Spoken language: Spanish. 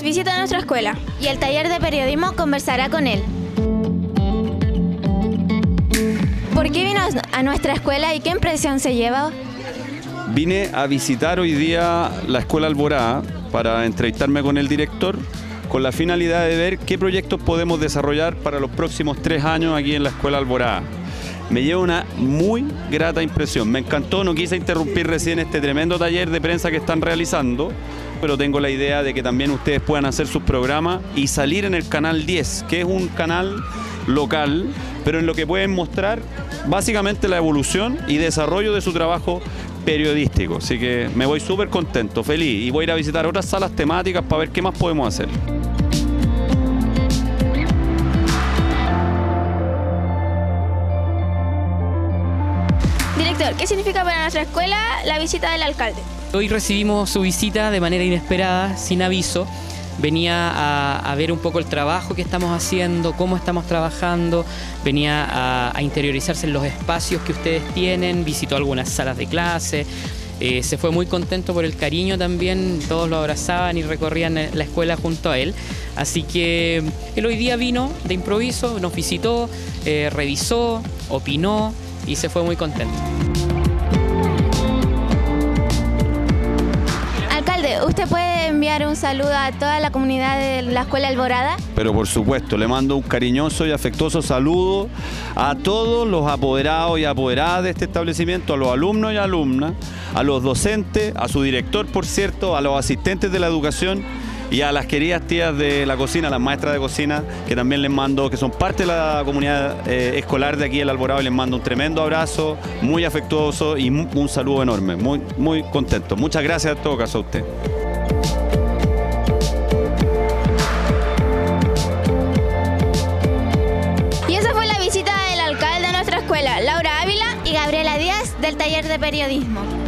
Visita nuestra escuela y el taller de periodismo conversará con él. ¿Por qué vino a nuestra escuela y qué impresión se lleva? Vine a visitar hoy día la Escuela Alborada para entrevistarme con el director con la finalidad de ver qué proyectos podemos desarrollar para los próximos tres años aquí en la Escuela Alborada. Me lleva una muy grata impresión. Me encantó, no quise interrumpir recién este tremendo taller de prensa que están realizando, pero tengo la idea de que también ustedes puedan hacer sus programas y salir en el canal 10, que es un canal local, pero en lo que pueden mostrar básicamente la evolución y desarrollo de su trabajo periodístico. Así que me voy súper contento, feliz y voy a ir a visitar otras salas temáticas para ver qué más podemos hacer. ¿Qué significa para nuestra escuela la visita del alcalde? Hoy recibimos su visita de manera inesperada, sin aviso. Venía a, ver un poco el trabajo que estamos haciendo, cómo estamos trabajando, venía a, interiorizarse en los espacios que ustedes tienen, visitó algunas salas de clase, eh, se fue muy contento por el cariño también, todos lo abrazaban y recorrían la escuela junto a él. Así que él hoy día vino de improviso, nos visitó, eh, revisó, opinó y se fue muy contento. Alcalde, ¿usted puede enviar un saludo a toda la comunidad de la Escuela Alborada? Pero por supuesto, le mando un cariñoso y afectuoso saludo a todos los apoderados y apoderadas de este establecimiento, a los alumnos y alumnas, a los docentes, a su director, por cierto, a los asistentes de la educación y a las queridas tías de la cocina, las maestras de cocina, que también les mando, que son parte de la comunidad eh, escolar de aquí el Alborado, les mando un tremendo abrazo, muy afectuoso y un saludo enorme, muy, muy contento. Muchas gracias en todo caso a usted. Y esa fue la visita del alcalde de nuestra escuela, Laura Ávila y Gabriela Díaz del taller de periodismo.